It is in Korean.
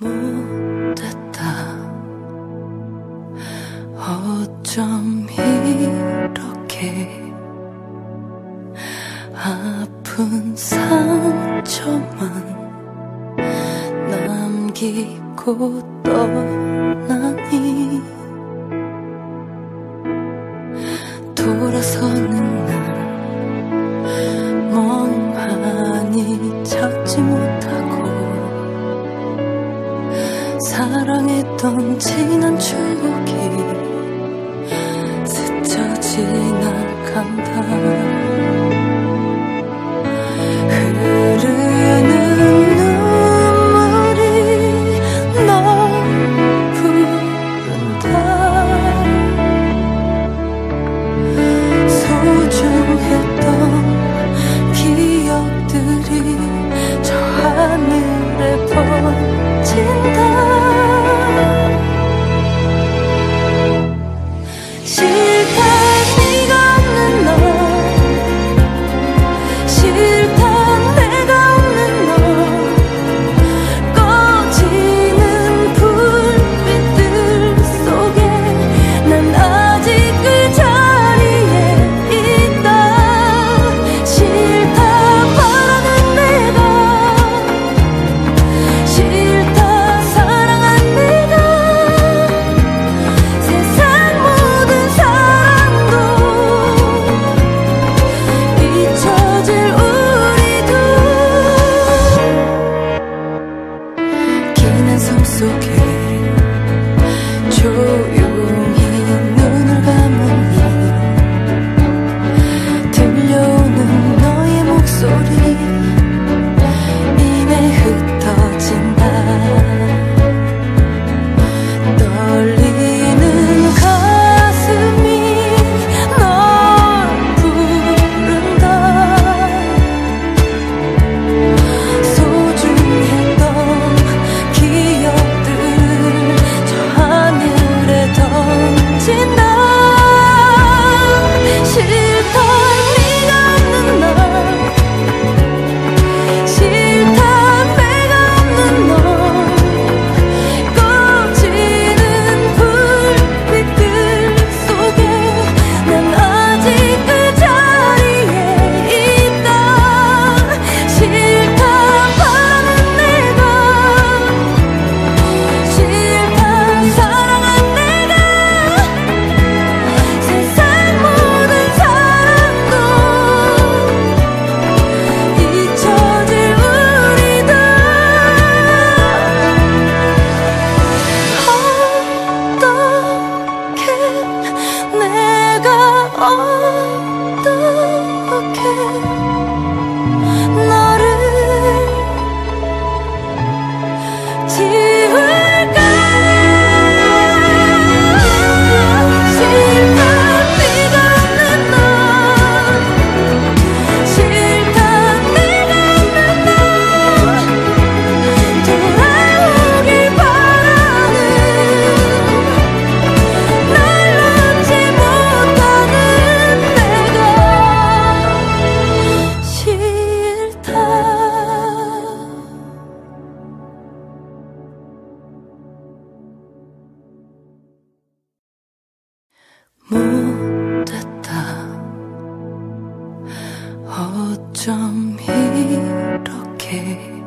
못했다. 어쩜 이렇게 아픈 상처만 남기고 떠나니? 돌아서는 날 사랑했던 지난 추억이 스쳐 지나간다 흐르는 눈물이 널 부른다 소중했던 긴 한숨 속에 조 어쩜 이렇게